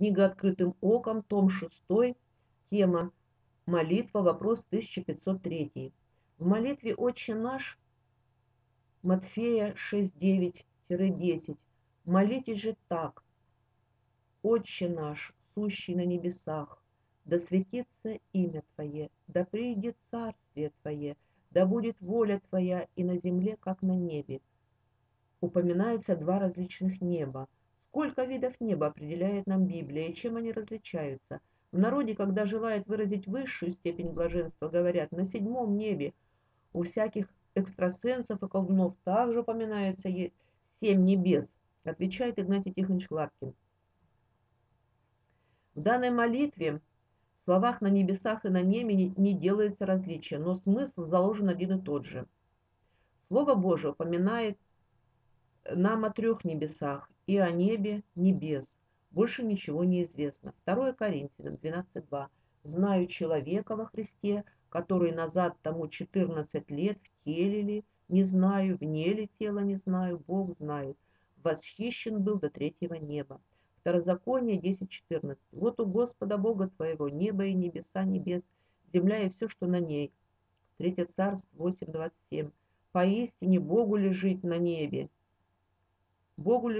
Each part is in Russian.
Книга «Открытым оком», том 6, тема «Молитва», вопрос 1503. В молитве «Отче наш» Матфея 6.9-10 «Молитесь же так, Отче наш, сущий на небесах, да светится имя Твое, да придет царствие Твое, да будет воля Твоя и на земле, как на небе». Упоминается два различных неба – Сколько видов неба определяет нам Библия и чем они различаются? В народе, когда желают выразить высшую степень блаженства, говорят «на седьмом небе». У всяких экстрасенсов и колдунов также упоминается семь небес, отвечает Игнатий Тихонович Лапкин. В данной молитве в словах «на небесах» и «на небе» не делается различия, но смысл заложен один и тот же. Слово Божие упоминает нам о трех небесах и о небе небес. Больше ничего не известно. 2 Коринфянам 12.2. Знаю человека во Христе, который назад тому 14 лет в теле ли, не знаю, вне ли тела не знаю, Бог знает. Восхищен был до третьего неба. Второзаконие 10.14. Вот у Господа Бога твоего небо и небеса небес, земля и все, что на ней. Третье царство 8.27. Поистине Богу лежит на небе, Богу,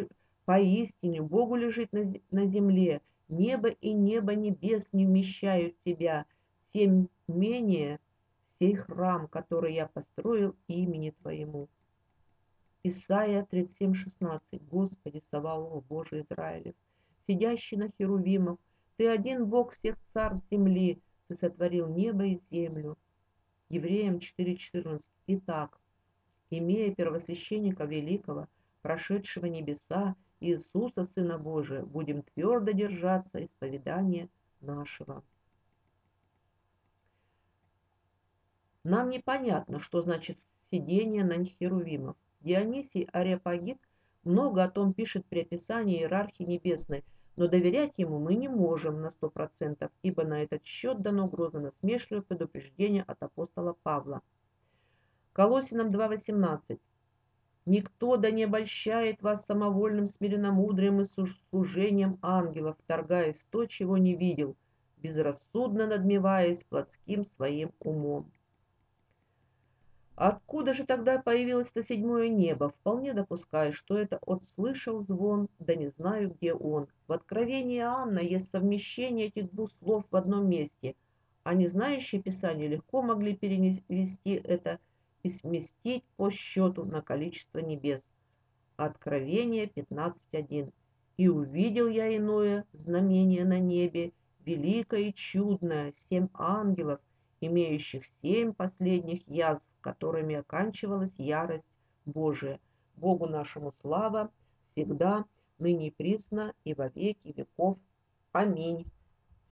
поистине Богу лежит на, на земле, небо и небо небес не вмещают тебя, тем менее сей храм, который я построил имени Твоему. Исайя 37:16. Господи, Саваоф, Боже Израилев, сидящий на херувимах, Ты один Бог всех царств земли, Ты сотворил небо и землю. Евреям 4:14. Итак, имея первосвященника великого, прошедшего небеса, Иисуса, Сына Божия, будем твердо держаться исповедания нашего. Нам непонятно, что значит сидение на херувимов. Дионисий Ареопагит много о том пишет при описании иерархии небесной, но доверять ему мы не можем на сто процентов, ибо на этот счет дано грозно-насмешливое предупреждение от апостола Павла. Колосинам 2.18. Никто да не обольщает вас самовольным смиренномудрием и служением ангелов, вторгаясь в то, чего не видел, безрассудно надмеваясь плотским своим умом. Откуда же тогда появилось это седьмое небо? Вполне допускаю, что это от слышал звон, да не знаю, где он. В Откровении Анна есть совмещение этих двух слов в одном месте, а не знающие Писание легко могли перевести это и сместить по счету на количество небес. Откровение 15.1. «И увидел я иное знамение на небе, великое и чудное, семь ангелов, имеющих семь последних язв, которыми оканчивалась ярость Божия. Богу нашему слава всегда, ныне и присно, и во веки веков. Аминь.